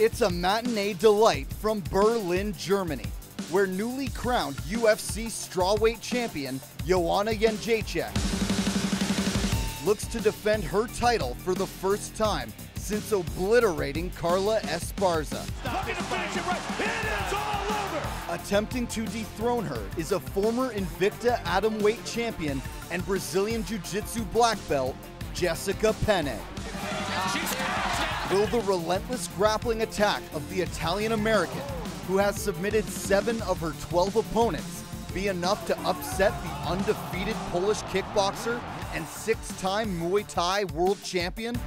It's a matinee delight from Berlin, Germany, where newly crowned UFC strawweight champion Joanna Jędrzejczyk looks to defend her title for the first time since obliterating Carla Esparza. Looking to finish it right. It is all over. Attempting to dethrone her is a former Invicta Atomweight champion and Brazilian Jiu Jitsu black belt, Jessica Penne. Will the relentless grappling attack of the Italian American, who has submitted seven of her 12 opponents, be enough to upset the undefeated Polish kickboxer and six time Muay Thai world champion?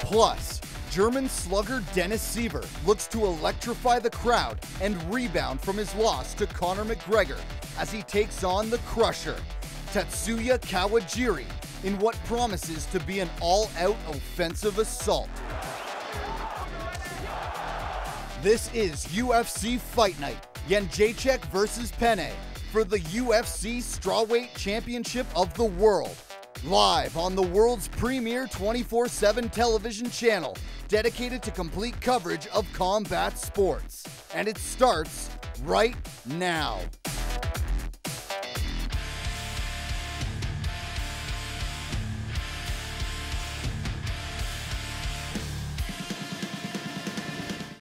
Plus, German slugger Dennis Siver looks to electrify the crowd and rebound from his loss to Conor McGregor as he takes on the Crusher, Tatsuya Kawajiri, in what promises to be an all out offensive assault. This is UFC Fight Night, Jędrzejczyk versus Penne for the UFC Strawweight Championship of the World. Live on the world's premier 24 7 television channel dedicated to complete coverage of combat sports. And it starts right now.